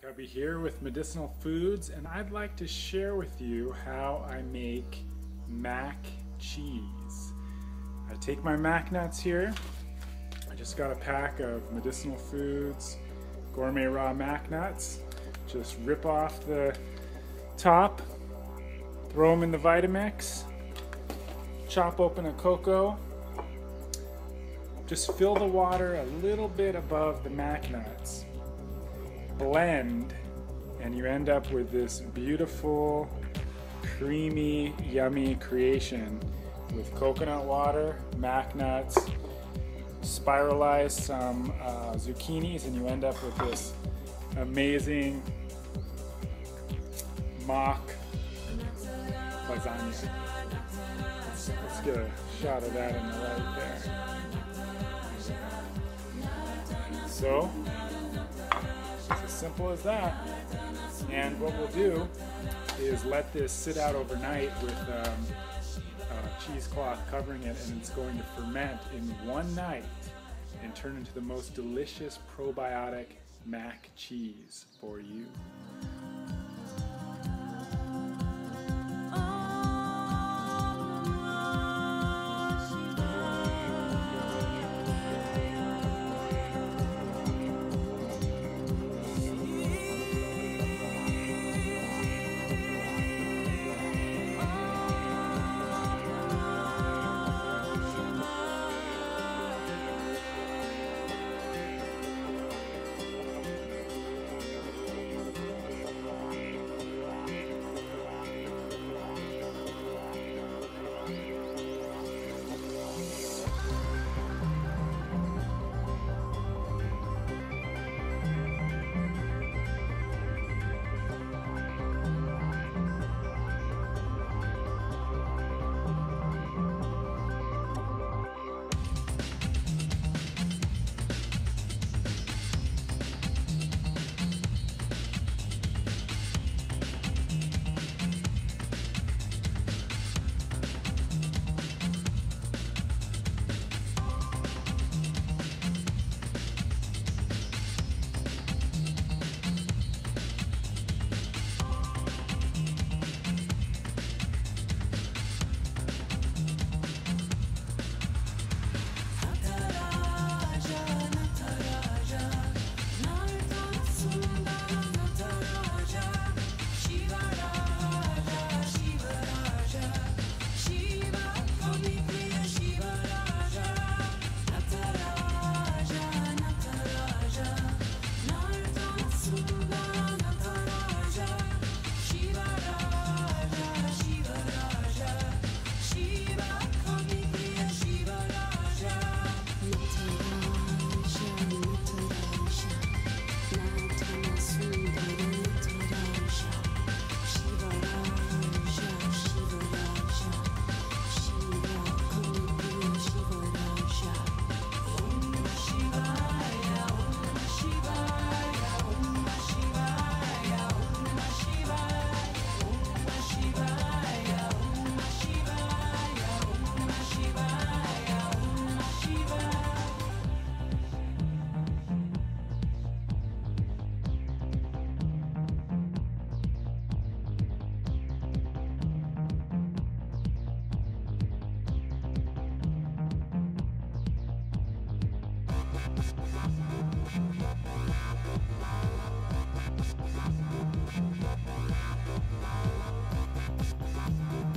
Gubby here with Medicinal Foods, and I'd like to share with you how I make mac cheese. I take my mac nuts here. I just got a pack of Medicinal Foods gourmet raw mac nuts. Just rip off the top, throw them in the Vitamix, chop open a cocoa, just fill the water a little bit above the mac nuts blend and you end up with this beautiful, creamy, yummy creation with coconut water, mac nuts, spiralize some uh, zucchinis, and you end up with this amazing mock lasagna. Let's, let's get a shot of that in the light there. So, it's as simple as that. And what we'll do is let this sit out overnight with um, cheesecloth covering it and it's going to ferment in one night and turn into the most delicious probiotic mac cheese for you. Thank you.